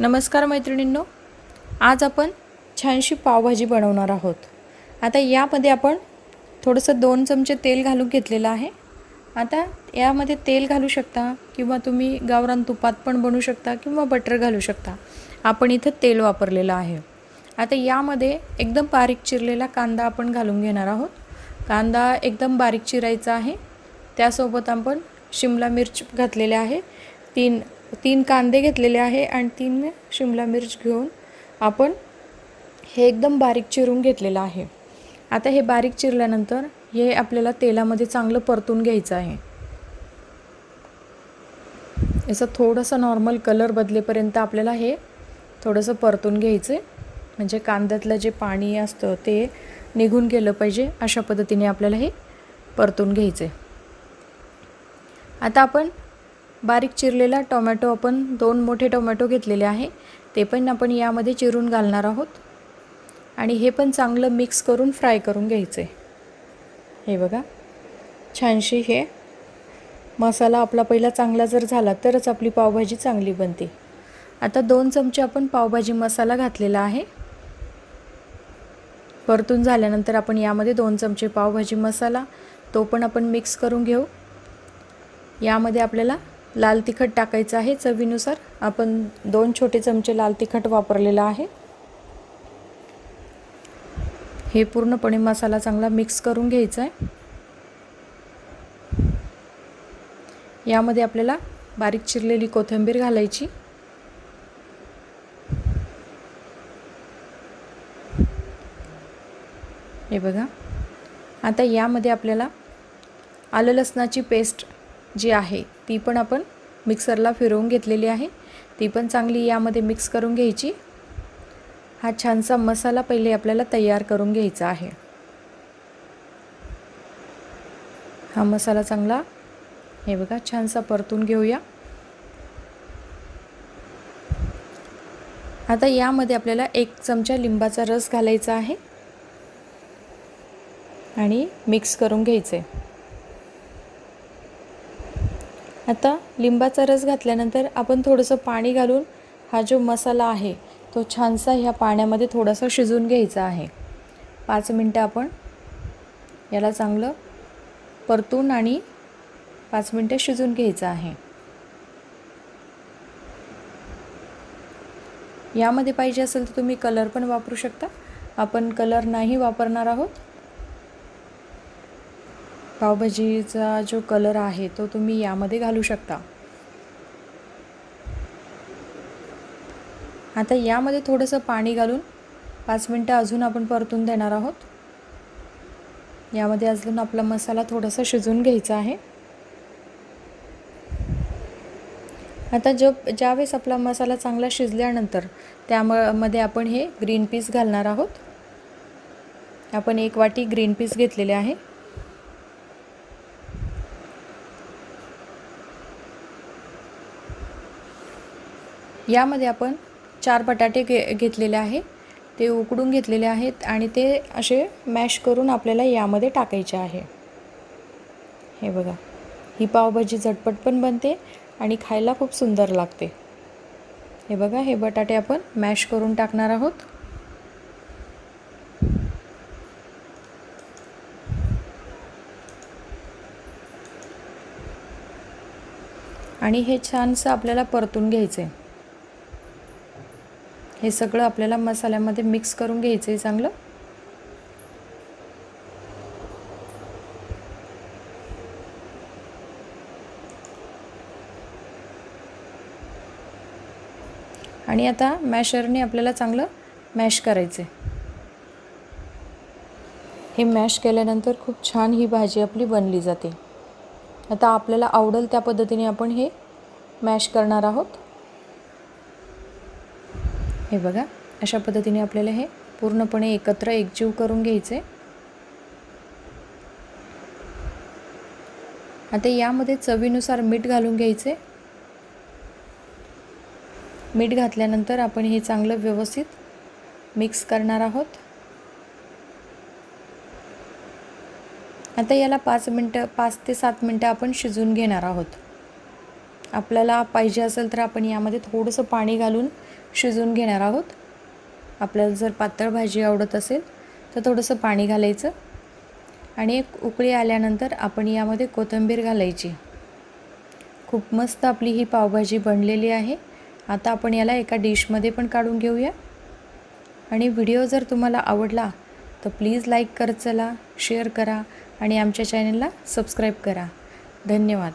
नमस्कार मैत्रिणींनो आज आपण छानशी पावभाजी बनवणार आहोत. आता यामध्ये आपण थोडंसं दोन चमचे तेल घालून घेतलेलं आहे. आता यामध्ये तेल घालू शकता किंवा तुम्ही गावरान तुपात पण बनवू शकता किंवा बटर घालू शकता. आपण इथं तेल वापरलेलं आहे. आता यामध्ये एकदम बारीक चिरलेला कांदा आपण घालून घेणार आहोत. कांदा एकदम बारीक चिरायचा आहे. त्यासोबत आपण शिमला मिर्च घातलेले आहे. तीन तीन कांदे घेतलेले आहे आणि तीन शिमला मिर्च घेऊन आपण हे एकदम बारीक चिरून घेतलेलं आहे. आता हे बारीक चिरल्यानंतर हे आपल्याला तेलामध्ये चांगलं परतून घ्यायचं आहे. याचं थोडंसं नॉर्मल कलर बदलेपर्यंत आपल्याला हे थोडंसं परतून घ्यायचं म्हणजे कांद्यातलं जे पाणी असतं ते निघून गेलं पाहिजे अशा पद्धतीने आपल्याला हे परतून घ्यायचं आता आपण बारीक चिरलेला टोमॅटो आपण दोन मोठे टोमॅटो घेतलेले आहे. ते पण आपण यामध्ये चिरून घालणार आहोत. आणि हे पण चांगलं मिक्स करून फ्राय करून घ्यायचं. आहे हे बघा. छानशी हे मसाला आपला पहिला चांगला जर झाला तरच आपली पावभाजी चांगली बनते. आता दोन चमचे आपण पावभाजी मसाला घातलेला आहे. परतून झाल्यानंतर आपण यामध्ये दोन चमचे पावभाजी मसाला तो पण आपण मिक्स करून घेऊ. यामध्ये आपल्याला लाल तिखट टाकायचं आहे चवीनुसार. आपण दोन छोटे चमचे लाल तिखट वापरलेलं आहे. हे पूर्णपणे मसाला चांगला मिक्स करून घ्यायचा आहे यामध्ये आपल्याला बारीक चिरलेली कोथिंबीर घालायची. हे बघा. आता यामध्ये आपल्याला आलं लसणाची पेस्ट जी आहे ती पण आपण मिक्सरला फिरवून घेतलेली आहे. ती पण चांगली यामध्ये मिक्स करून घ्यायची. हा छानसा मसाला पहिले आपल्याला तयार करून घ्यायचा आहे. हा मसाला चांगला हे बघा छानसा परतून घेऊया. आता यामध्ये आपल्याला एक चमचा लिंबाचा रस घालायचा आहे. आणि मिक्स करून घ्यायचं आहे आता लिंबाचा रस घातल्यानंतर आपण थोडंसं पाणी घालून हा जो मसाला आहे तो छानसा ह्या पाण्यामध्ये थोडासा शिजून घ्यायचा आहे. पाच मिनटं आपण याला चांगलं परतून आणि पाच मिनटं शिजून घ्यायचं आहे. यामध्ये पाहिजे असेल तर तुम्ही कलर पण वापरू शकता. आपण कलर नाही वापरणार आहोत. पावभाजीचा जो कलर आहे तो तुम्ही यामध्ये घालू शकता. आता यामध्ये थोडंसं पाणी घालून पाच मिनटं अजून आपण परतून देणार आहोत. यामध्ये अजून आपला मसाला थोडासा शिजून घ्यायचा आहे. आता जो ज्यावेळेस आपला मसाला चांगला शिजल्यानंतर त्यामध्ये आपण हे ग्रीन पीस घालणार आहोत. आपण एक वाटी ग्रीन पीस घेतलेले आहे. यामध्ये आपण चार बटाटे घे घेतलेले आहे ते उकडून घेतलेले आहेत आणि ते असे मॅश करून आपल्याला यामध्ये टाकायचे आहे. हे बघा ही पावभाजी झटपट पण बनते आणि खायला खूप सुंदर लागते. हे बघा हे बटाटे आपण मॅश करून टाकणार आहोत. आणि हे छानसं आपल्याला परतून घ्यायचं आहे हे सगळं आपल्याला मसाल्यामध्ये मिक्स करून घ्यायचं आहे चांगलं? आणि आता मॅशरने आपल्याला चांगलं मॅश करायचं आहे हे मॅश केल्यानंतर खूप छान ही भाजी आपली बनली जाते. आता आपल्याला आवडेल त्या पद्धतीने आपण हे मॅश करणार आहोत. हे बघा अशा पद्धतीने आपल्याला हे पूर्णपणे एकत्र एकजीव करून घ्यायचे. आता यामध्ये चवीनुसार मीठ घालून घ्यायचे. मीठ घातल्यानंतर आपण हे चांगलं व्यवस्थित मिक्स करणार आहोत. आता याला पाच मिनटं पाच ते सात मिनटं आपण शिजून घेणार आहोत. आपल्याला पाहिजे असेल तर आपण यामध्ये थोडंसं पाणी घालून शिजवून घेणार आहोत. आपल्याला जर पातळ भाजी आवडत असेल तर थोडंसं पाणी घालायचं. आणि एक उकळी आल्यानंतर आपण यामध्ये कोथिंबीर घालायची. खूप मस्त आपली ही पावभाजी बनलेली आहे. आता आपण याला एका डिशमध्ये पण काढून घेऊया. आणि व्हिडिओ जर तुम्हाला आवडला तर प्लीज लाईक करत चला शेअर करा आणि आमच्या चॅनलला सबस्क्राईब करा. धन्यवाद.